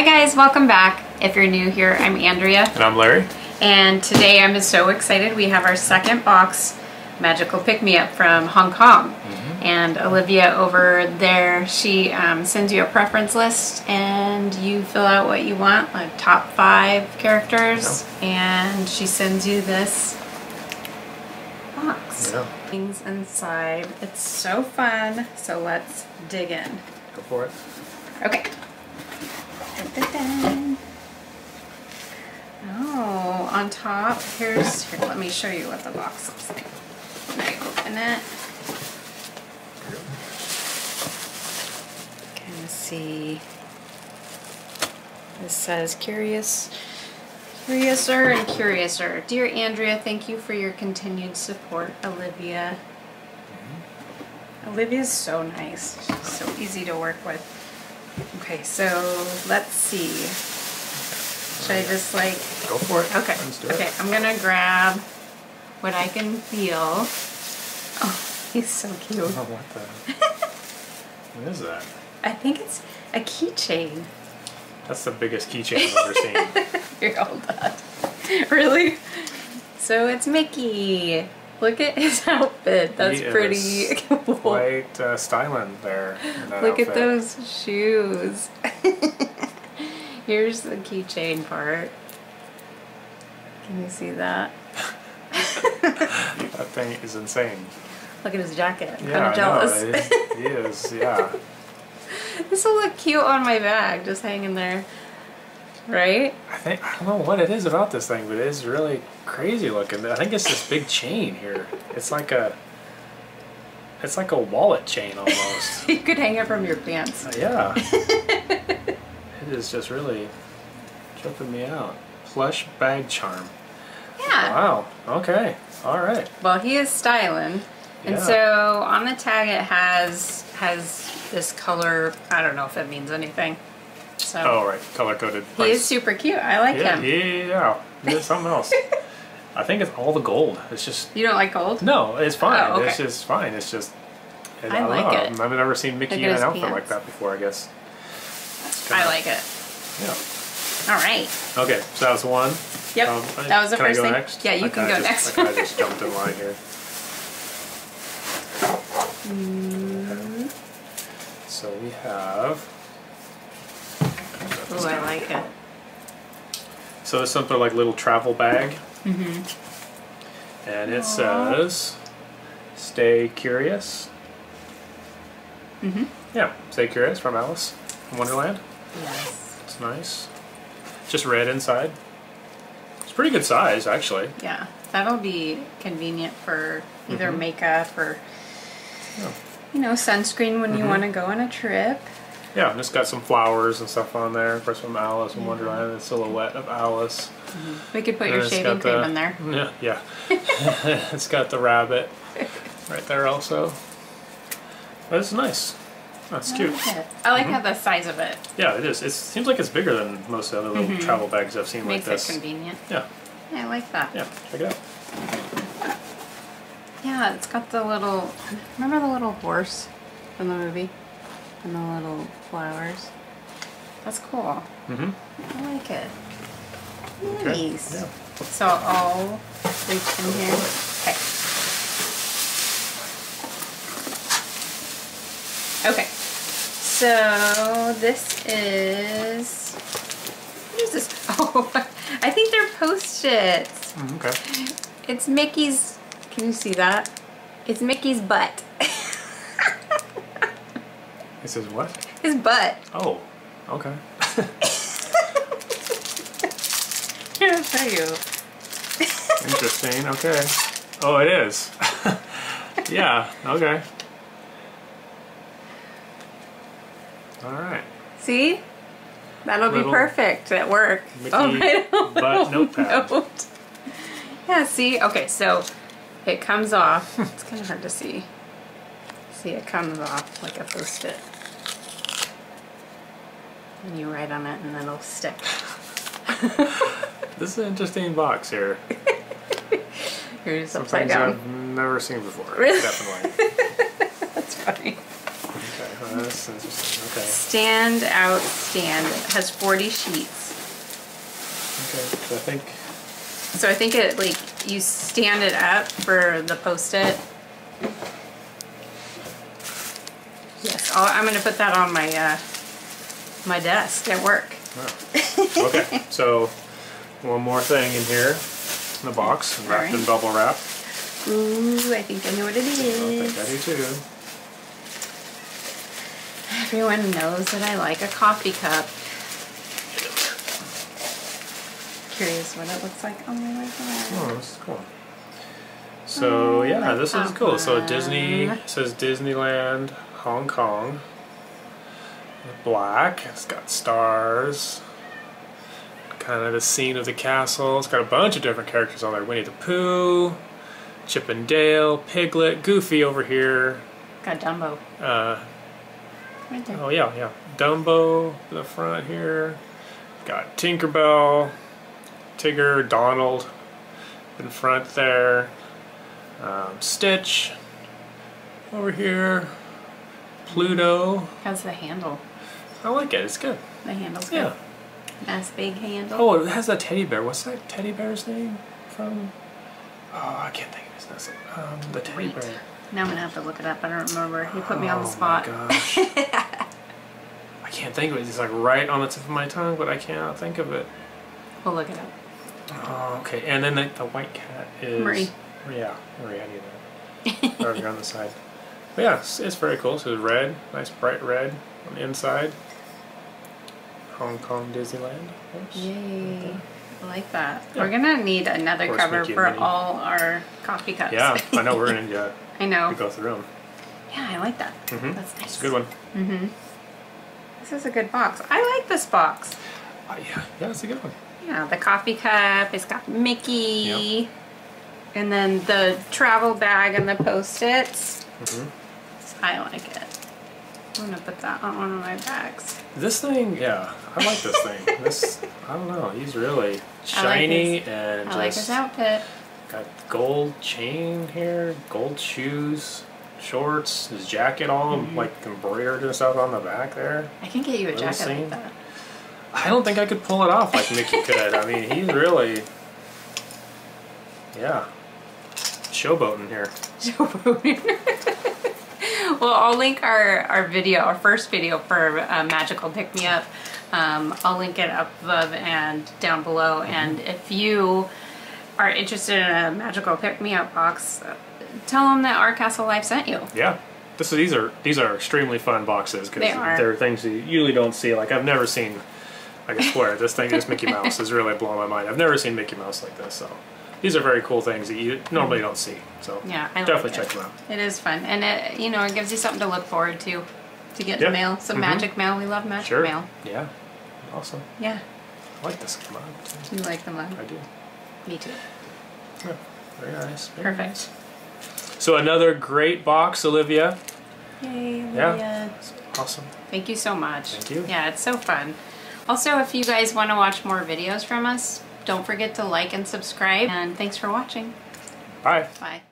Hi guys, welcome back. If you're new here, I'm Andrea. And I'm Larry. And today I'm so excited. We have our second box, Magical Pick Me Up from Hong Kong. Mm-hmm. And Olivia over there, she um, sends you a preference list and you fill out what you want, like top five characters. And she sends you this box. Yeah. Things inside. It's so fun. So let's dig in. Go for it. Okay. Oh, on top, here's, here, let me show you what the box looks like. When I open it. Kind of see, this says curious, curiouser and curiouser. Dear Andrea, thank you for your continued support, Olivia. Mm-hmm. Olivia's so nice. She's so easy to work with. Okay, so let's see. Should I just like Go for it. Okay. Let's do it. Okay, I'm gonna grab what I can feel. Oh, he's so cute. Oh, what the? what is that? I think it's a keychain. That's the biggest keychain I've ever seen. Here, hold on. Really? So it's Mickey. Look at his outfit. That's pretty cool. Quite uh, styling there. Look at those shoes. Here's the keychain part. Can you see that? That thing is insane. Look at his jacket. I'm Yeah, kind of jealous. Is, he is, yeah. this will look cute on my bag, just hanging there. Right? I think I don't know what it is about this thing, but it is really crazy looking. I think it's this big chain here. It's like a it's like a wallet chain almost. You could hang it from your pants. Uh, yeah. it is just really tripping me out. Plush bag charm. Yeah. Wow. Okay. All right. Well, he is styling. And Yeah. so on the tag it has has this color, I don't know if it means anything. So Oh, right. Color coded. he is super cute. I like Yeah, him. yeah, yeah. Is something else. I think it's all the gold. It's just You don't like gold? no. It's fine. Oh, okay. It's just fine. It's just. I don't like know. it. I've never seen Mickey in an outfit like that before. I guess. I like it. Yeah. All right. Okay. So that was one. Yep. Um, that was the I first go thing. Next? Yeah, you I can go just, next. I just jumped in line here. So we have. Ooh, I like it. So it's something like little travel bag. Mm-hmm. And it says, "Stay curious." Mm-hmm. Yeah, "Stay curious" from Alice in Wonderland. Yes. It's nice. Just red inside. It's pretty good size, actually. Yeah. That'll be convenient for either Mm-hmm. makeup or Yeah. you know, sunscreen when you Mhm. want to go on a trip. Yeah, and it's got some flowers and stuff on there. Of course, from Alice in Wonderland, the silhouette of Alice. We could put And your shaving cream the- in there. Yeah, yeah. it's got the rabbit right there also. But it's nice. That's cute. I like it. I like how the size of it Yeah, it is. It seems like it's bigger than most of the other little travel bags I've seen Mm-hmm. makes like it convenient. Yeah, Yeah, I like that. yeah. Check it out. Yeah, it's got the little. Remember the little horse from the movie? And the little flowers? That's cool. Mm-hmm. I like it. Okay, Nice. yeah. So I'll reach in here. Okay. Okay. So this is. What is this? Oh, I think they're post-its. Mm, okay. It's Mickey's. Can you see that? It's Mickey's butt. It says what? His butt. Oh, okay. Here, show you. Interesting. Okay. Oh, it is. yeah. Okay. All right. See? That'll be perfect at work. Mickey oh, my butt notepad. note. Yeah, see? Okay, so it comes off. it's kind of hard to see. See, it comes off like a post-it. And you write on it and it'll stick. This is an interesting box here. Here's Some upside down. I've never seen before. Really? Definitely. That's funny. Okay. this. and just- Okay. Stand out stand. It has 40 sheets. Okay. So I think. So I think it like you stand it up for the post-it. Yes, i I'm gonna put that on my uh, my desk at work. Oh. Okay. so one more thing in here in the box, wrapped in bubble wrap. Ooh, I think I know what it is. I think I do too. Everyone knows that I like a coffee cup. Curious what it looks like on my way Oh, this is cool. So Oh, yeah, like this is cool. So Disney says Disneyland Hong Kong. Black. It's got stars. Kind of the scene of the castle. It's got a bunch of different characters on there. Winnie the Pooh, Chip and Dale, Piglet, Goofy over here. Got Dumbo Uh, right there. oh yeah, yeah. Dumbo in the front here. Got Tinkerbell, Tigger, Donald in front there. Um, Stitch over here. Pluto. How's the handle? I like it. It's good. The handle's Yeah. good. Nice big handle. Oh, it has a teddy bear. What's that teddy bear's name from? Oh, I can't think of his name. Um, the teddy Wait. bear. Now I'm gonna have to look it up. I don't remember. He put me on the Oh, spot. My gosh. I can't think of it. It's like right on the tip of my tongue, but I cannot think of it. We'll look it up. Oh, okay. And then the, the white cat is Marie. Yeah, Marie. I knew that. Over on the side. But yeah, it's, it's very cool. So it's red, nice bright red on the inside. Hong Kong Disneyland. Yay. I like that. Yeah. We're gonna need another course, cover Mickey for all our coffee cups. Yeah, I know we're gonna I know. We go through them. Yeah, I like that. Mhm. That's nice. It's a good one. Mm-hmm. This is a good box. I like this box. Uh, yeah, yeah, it's a good one. Yeah, the coffee cup. It's got Mickey. And then the travel bag and the post-its. hmm I like it. I'm gonna put that on one of my bags. This thing, yeah, I like this thing. this, I don't know, he's really I like shiny his- and I like his outfit. got gold chain here, gold shoes, shorts, his jacket all Mm-hmm. like embroidered and stuff on the back there. I can get you a Little jacket scene. like that. I don't think I could pull it off like Mickey could. I mean, he's really, yeah, showboating here. well, I'll link our, our video, our first video for uh, Magical Pick Me Up. Um, I'll link it up above and down below. And if you are interested in a Magical Pick Me Up box, tell them that Our Castle Life sent you. Yeah. This, these are these are extremely fun boxes because They are. they're things you usually don't see. Like I've never seen. I can swear this thing, this Mickey Mouse, is really blowing my mind. I've never seen Mickey Mouse like this. So these are very cool things that you normally don't see. So Yeah, I definitely like check them out. It is fun, and it you know it gives you something to look forward to, to get Yeah. the mail. Some Mhm. magic mail. We love magic Sure. mail. Yeah. Awesome. Yeah, I like this mug. you like the mug. I do. Me too. Yeah. Very nice. Very Perfect. nice. So another great box, Olivia. Yay, Yeah. Lydia. Awesome. Thank you so much. Thank you. Yeah, it's so fun. Also, if you guys want to watch more videos from us, don't forget to like and subscribe. And thanks for watching. Bye. Bye.